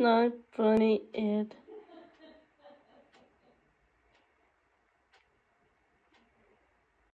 not funny, Ed.